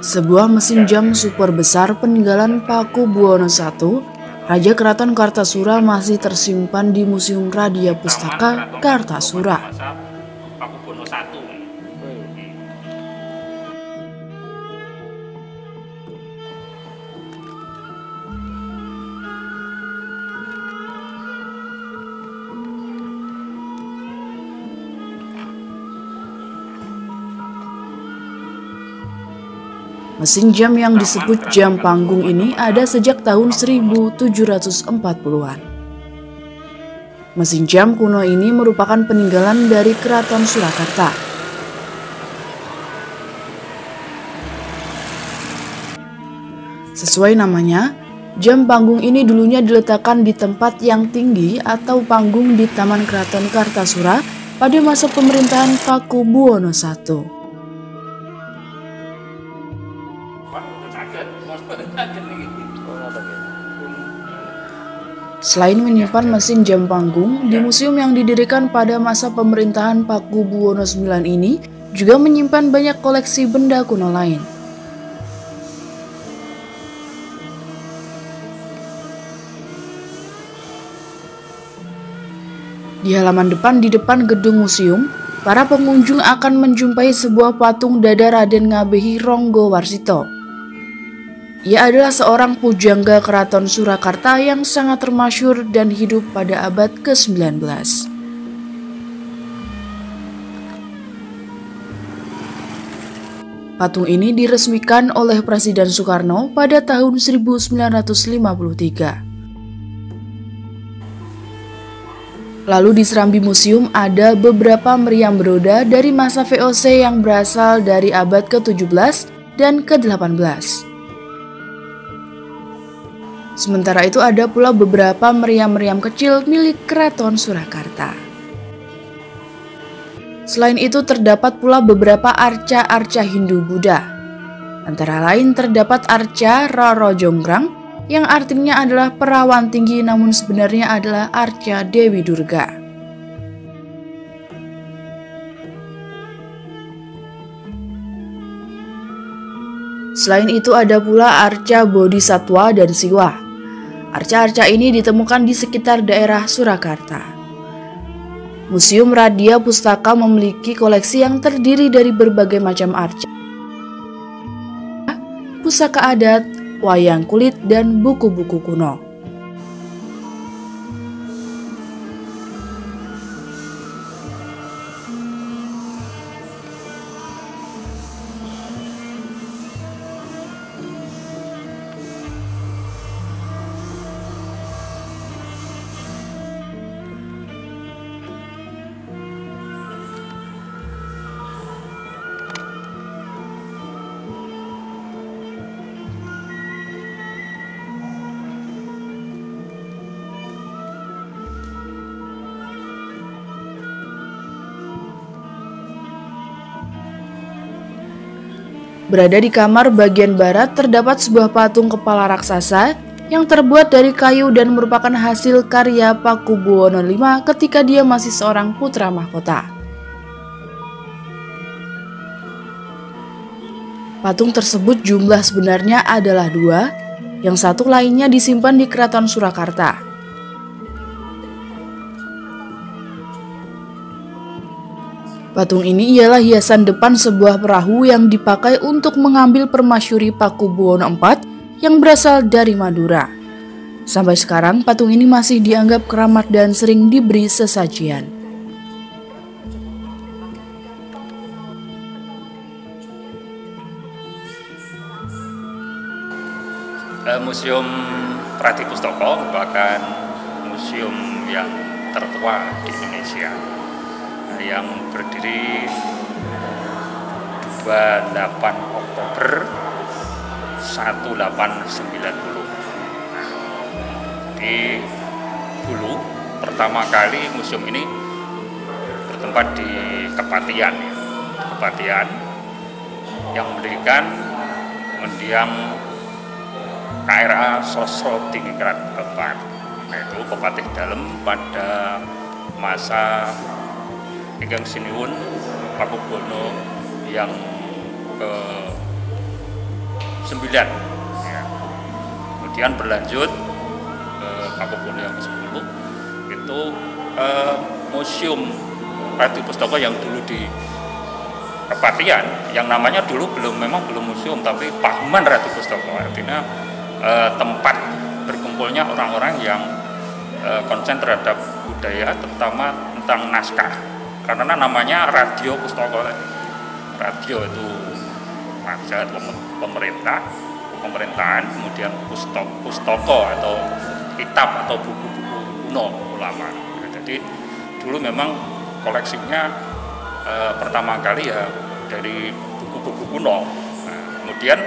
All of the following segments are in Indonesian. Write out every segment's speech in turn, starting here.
Sebuah mesin jam super besar peninggalan Paku Buwono I, Raja Keraton Kartasura masih tersimpan di Museum Radia Pustaka Kartasura. Mesin jam yang disebut jam panggung ini ada sejak tahun 1740-an. Mesin jam kuno ini merupakan peninggalan dari Keraton Surakarta. Sesuai namanya, jam panggung ini dulunya diletakkan di tempat yang tinggi atau panggung di Taman Keraton Kartasura pada masa pemerintahan Paku Buwono I. Selain menyimpan mesin jam panggung, di museum yang didirikan pada masa pemerintahan Paku Buwono IX ini juga menyimpan banyak koleksi benda kuno lain. Di halaman depan di depan gedung museum, para pengunjung akan menjumpai sebuah patung dada Raden Ngabehi Ronggo Warsito ia adalah seorang pujangga keraton Surakarta yang sangat termasyur dan hidup pada abad ke-19. Patung ini diresmikan oleh Presiden Soekarno pada tahun 1953. Lalu di Serambi Museum ada beberapa meriam beroda dari masa VOC yang berasal dari abad ke-17 dan ke-18. Sementara itu ada pula beberapa meriam-meriam kecil milik Keraton Surakarta. Selain itu terdapat pula beberapa arca-arca Hindu-Buddha. Antara lain terdapat arca Roro Jonggrang yang artinya adalah perawan tinggi namun sebenarnya adalah arca Dewi Durga. Selain itu ada pula arca Bodhisatwa dan Siwa Arca-arca ini ditemukan di sekitar daerah Surakarta. Museum Radia Pustaka memiliki koleksi yang terdiri dari berbagai macam arca, pusaka adat, wayang kulit, dan buku-buku kuno. Berada di kamar bagian barat terdapat sebuah patung kepala raksasa yang terbuat dari kayu dan merupakan hasil karya Paku Buwono V ketika dia masih seorang putra mahkota. Patung tersebut jumlah sebenarnya adalah dua, yang satu lainnya disimpan di Keraton Surakarta. Patung ini ialah hiasan depan sebuah perahu yang dipakai untuk mengambil permasyuri Paku Buwono IV yang berasal dari Madura. Sampai sekarang patung ini masih dianggap keramat dan sering diberi sesajian. Eh, museum Pratipustaka merupakan museum yang tertua di Indonesia yang berdiri 28 Oktober 1890 di Hulu pertama kali museum ini bertempat di Kepatian. Kepatian yang mendirikan mendiang KRA Sosro Tingkrat keempat yaitu Kepatih Dalam pada masa ingkang siniwun Pakubono yang ke Ya. Kemudian berlanjut ke Pakubono yang ke-10 itu eh, museum Ratu Pustaka yang dulu di Kepatian yang namanya dulu belum memang belum museum tapi Pahaman Ratu Pustaka. Artinya eh, tempat berkumpulnya orang-orang yang eh, konsen terhadap budaya terutama tentang naskah karena namanya radio pustaka. Radio itu pajak pemerintah pemerintahan kemudian pustok pustoko atau kitab atau buku-buku kuno ulama. Jadi dulu memang koleksinya e, pertama kali ya dari buku-buku kuno. Nah, kemudian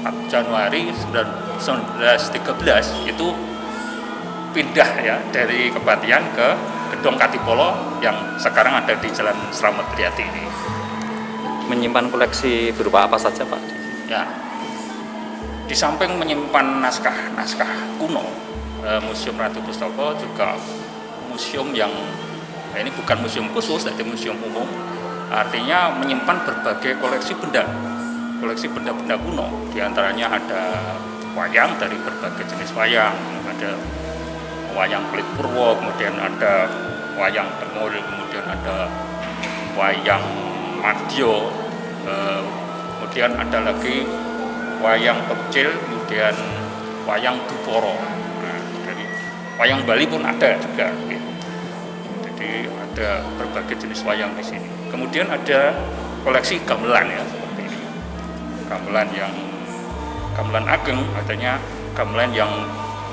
4 Januari 1913 itu pindah ya dari Kepatian ke Gedung Katipolo yang sekarang ada di Jalan Slamet Riyati ini. Menyimpan koleksi berupa apa saja Pak? Ya, di samping menyimpan naskah-naskah kuno, eh, Museum Ratu Pustaka juga museum yang ya ini bukan museum khusus, tapi museum umum. Artinya menyimpan berbagai koleksi benda, koleksi benda-benda kuno. Di antaranya ada wayang dari berbagai jenis wayang, ada wayang pelit purwo, kemudian ada wayang tengul, kemudian ada wayang madyo, eh, kemudian ada lagi wayang pecil, kemudian wayang duporo. Nah, dari wayang Bali pun ada juga. Gitu. Jadi ada berbagai jenis wayang di sini. Kemudian ada koleksi gamelan ya seperti ini. Gamelan yang gamelan ageng, artinya gamelan yang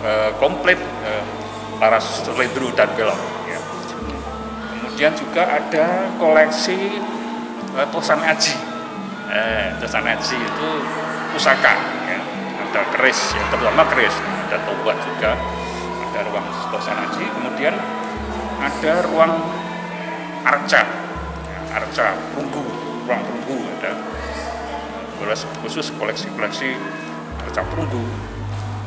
uh, komplit uh, laras ledru dan belok. Ya. Kemudian juga ada koleksi uh, tosan aji. Eh, tosan aji itu pusaka. Ya. Ada keris, ya, terutama keris. Ada tobat juga. Ada ruang tosan aji. Kemudian ada ruang arca, ya, arca perunggu, ruang perunggu ada. Khusus koleksi-koleksi arca perunggu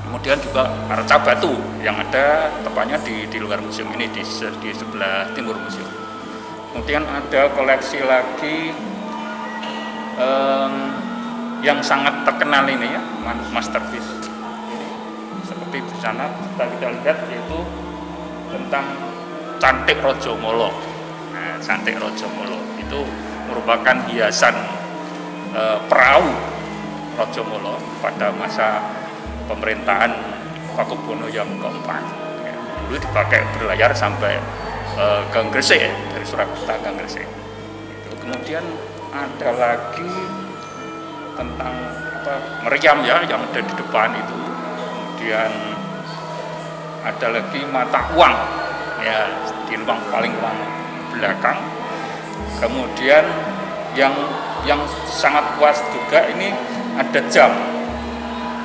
kemudian juga arca batu yang ada tepatnya di, di luar museum ini di, di sebelah timur museum. Kemudian ada koleksi lagi um, yang sangat terkenal ini ya masterpiece. Ini seperti di sana kita kita lihat yaitu tentang cantik Rojo Molo nah, cantik Rojo Molo itu merupakan hiasan uh, perahu Rojo Molo pada masa pemerintahan Pakubono yang keempat. Ya, dulu dipakai berlayar sampai uh, ke Gresik ya, dari Surakarta ke Gresik. Kemudian ada lagi tentang apa meriam ya yang ada di depan itu. Kemudian ada lagi mata uang ya di ruang paling ruang belakang. Kemudian yang yang sangat puas juga ini ada jam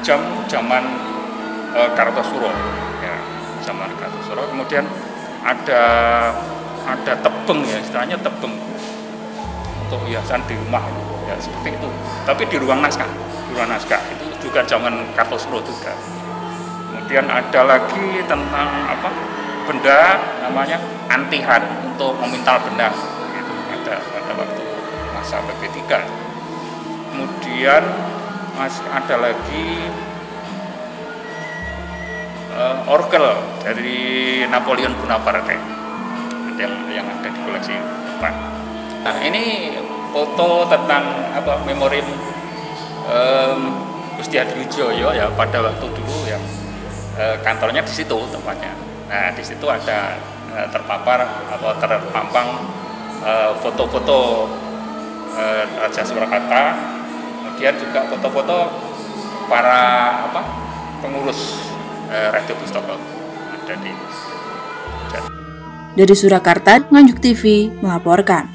jam zaman e, Kartosuro ya zaman Kartosuro kemudian ada ada tebeng ya istilahnya tebeng. Untuk hiasan di rumah ya seperti itu. Tapi di ruang naskah. Di ruang naskah. Itu juga zaman Kartosuro juga. Kemudian ada lagi tentang apa? Benda namanya antihan untuk memintal benda. Itu ada pada waktu masa PP3 kemudian masih ada lagi uh, orgel dari Napoleon Bonaparte yang yang ada di koleksi depan. Nah ini foto tentang apa memori um, Gusti Hadiwijoyo ya pada waktu dulu yang uh, kantornya di situ tempatnya. Nah di situ ada uh, terpapar atau terpampang foto-foto uh, Raja Surakarta kemudian juga foto-foto para apa pengurus eh, Radio Pustaka ada di dari Surakarta, Nganjuk TV melaporkan.